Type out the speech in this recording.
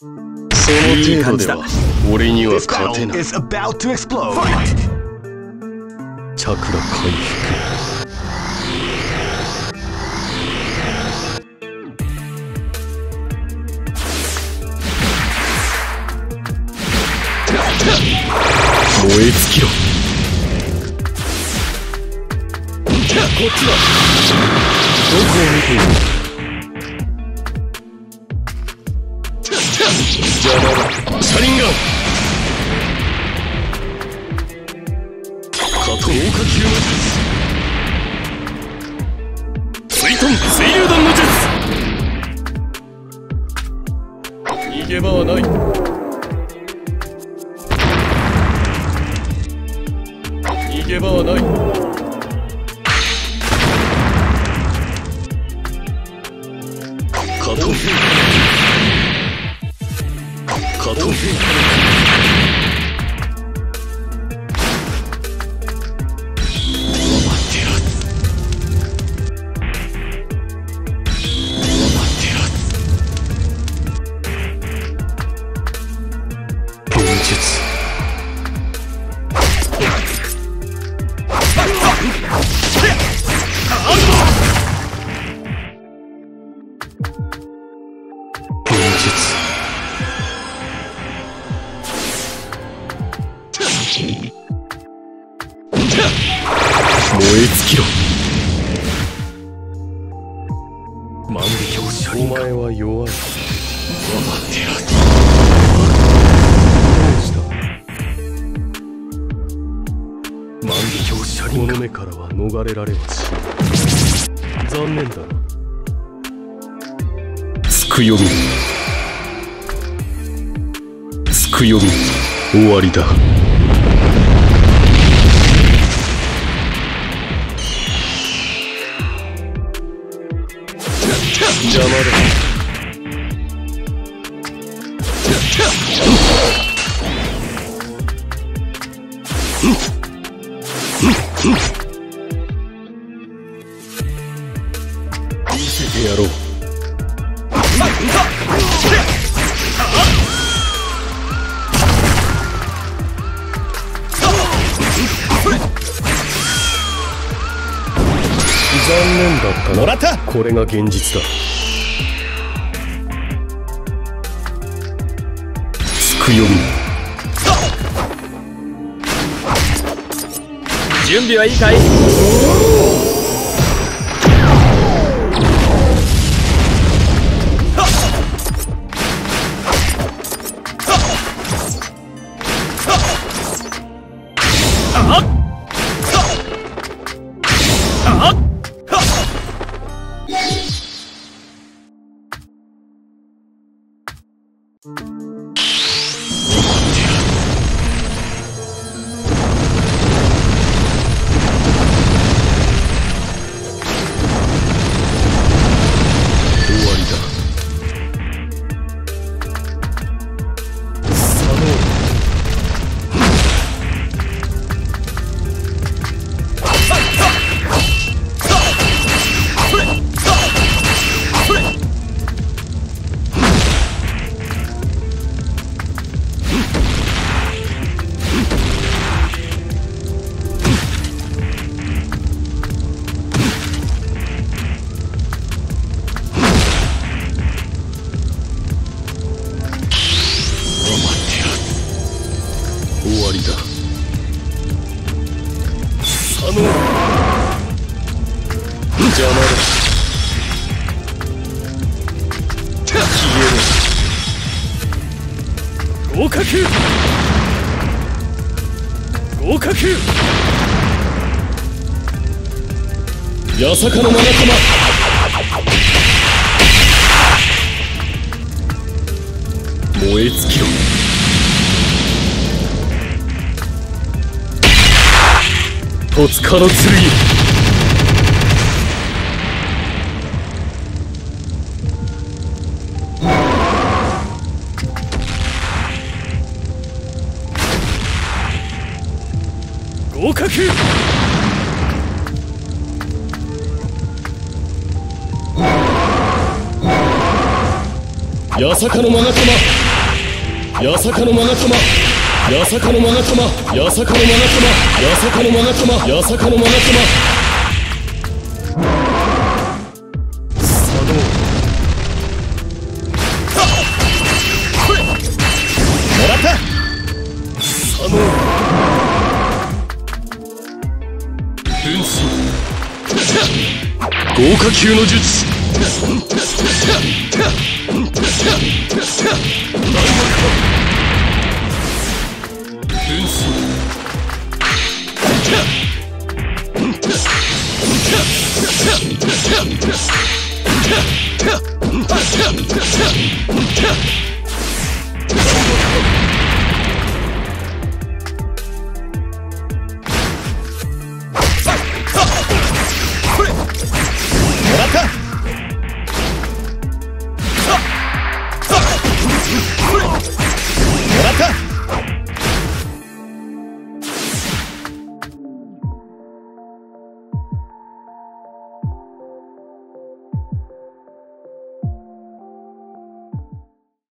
その程度では俺には勝てない.チャクラ回復燃え尽きろ。こっちだ。どこを見ている？加藤化球の術水遁水流弾の術逃げ場はない逃げ場はない加藤加藤燃え尽きろ。万引を車輪お前は弱い分かってやるどうした万引を車輪この目からは逃れられはし残念だなつくよみつくよみ終わりだ邪魔だ念だったな。もらった。これが現実だ。つくよみ。準備はいいかい？佐野邪魔だ。消えろ合格。合格。八坂の七様燃え尽きろ戸塚の剣合格。八坂の七様八坂のマガ玉八坂のマガ玉八坂のマガ玉八坂のマガ玉八坂のマガ玉もらった佐野分身豪華級の術